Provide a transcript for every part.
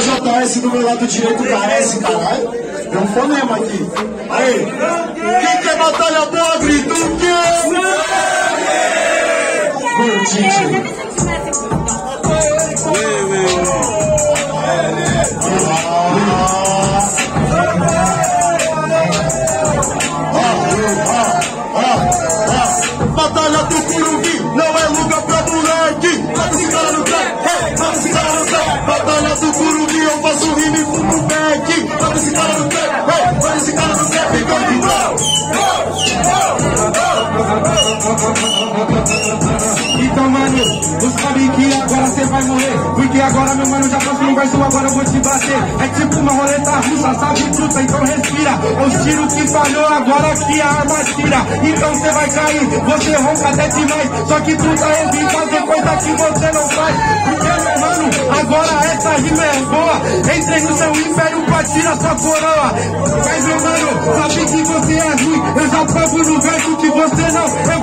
JS do meu lado direito, KS, caralho. Tem um fonema aqui. Aí. Quem quer batalha grita o quê? Curtite. Então, mano, tu sabe que agora cê vai morrer. Porque agora, meu mano, já passou um verso, agora eu vou te bater. É tipo uma roleta russa, sabe fruta, então respira. Os tiros que falhou, agora que a arma tira. Então cê vai cair, você ronca até demais. Só que tu tá eu vim fazer coisa que você não faz. Porque, meu mano, agora essa rima é boa. Entrei no seu império pra tirar sua coroa. Mas, meu mano, sabe que você é ruim. Eu já provo no verso que você não evolui.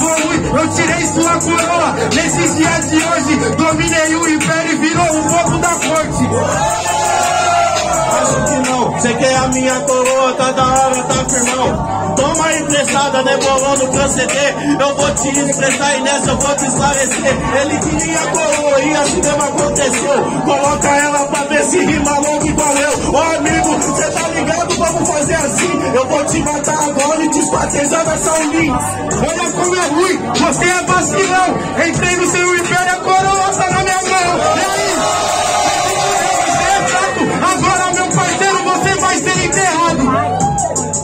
Coroa. Nesses dias de hoje, dominei o império e virou o povo da corte. Acho que não, você quer a minha coroa, cada hora tá firmão. Toma emprestada, né, bolando pra CD. Eu vou te expressar e nessa eu vou te esclarecer. Ele queria coroa e assim mesmo aconteceu. Coloca ela pra ver se rima logo igual eu. Ô amigo, cê tá ligado? Vamos fazer assim. Eu vou te matar agora esquartejar nessa uninha. Olha como é ruim, você é vacilão. Entrei no seu império, a coroa tá na minha mão. E aí? É agora meu parceiro, você vai ser enterrado.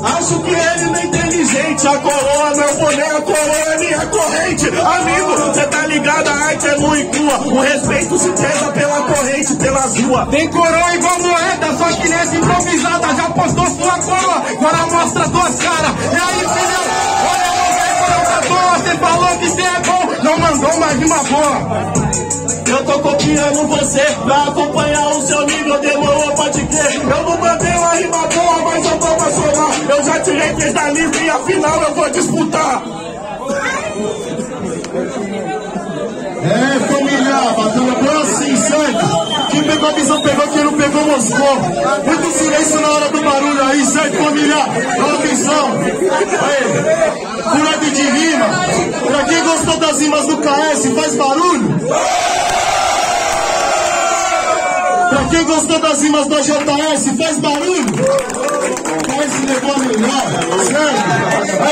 Acho que ele não é inteligente. A coroa, meu boné, a coroa é minha corrente. Amigo, você tá ligado? A arte é nua e crua. O respeito se preza pela corrente, pelas ruas. Tem coroa igual moeda, só que nessa improvisada falou que você é bom, não mandou mais de uma boa. Eu tô copiando você pra acompanhar o seu nível. Demorou, pode crer. Eu não mandei uma rima boa, mas eu pra somar. Eu já tirei três da livre e afinal eu vou disputar. É, família, batalha boa assim, certo? Quem pegou a visão pegou, quem não pegou moscou. Muito silêncio na hora do barulho aí, certo, família? Dá atenção. Aí, furado de rima. Pra quem gostou das rimas do KS, faz barulho. Pra quem gostou das rimas do JS, faz barulho. KS levou a melhor, certo?